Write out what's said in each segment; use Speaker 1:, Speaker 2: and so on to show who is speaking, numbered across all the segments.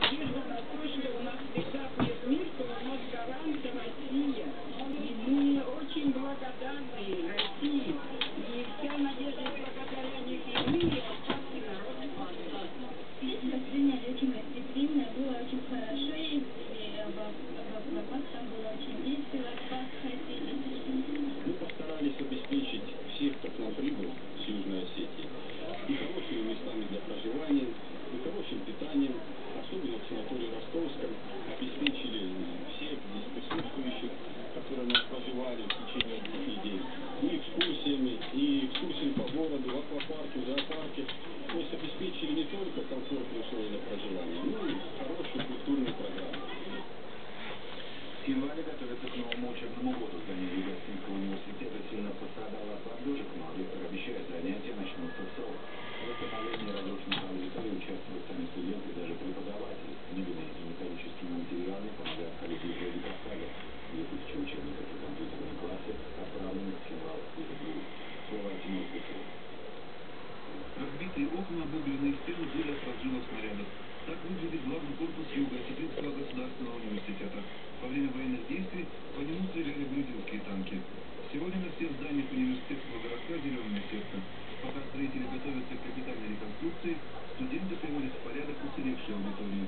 Speaker 1: right here. Не только комфортные условия проживания, но и хорошую культурную программу.
Speaker 2: Финляндия готовится к новому учебному году. Здание Юго-Сибирского университета сильно пострадало от бомбежек,
Speaker 3: окна, обугленные стены были от разрывов. Так выглядит главный корпус Юго-Осетинского государственного университета. Во время военных действий по нему стреляли грузинские танки. Сегодня на всех зданиях университетского городка зеленая сетка. Пока строители готовятся к капитальной реконструкции, студенты приводят в порядок уцелевшие аудитории.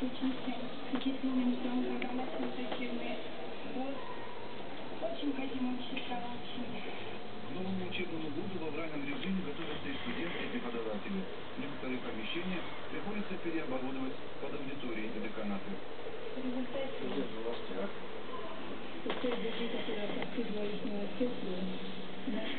Speaker 4: Дела, и все чувствуем, впечатленным том, когда мы консультируем. Вот, очень хотим общества, очень.
Speaker 3: К новому учебному году в авральном режиме готовятся и студенты. Некоторые помещения приходится переоборудовать под аудитории и деканаты.
Speaker 4: В результате наш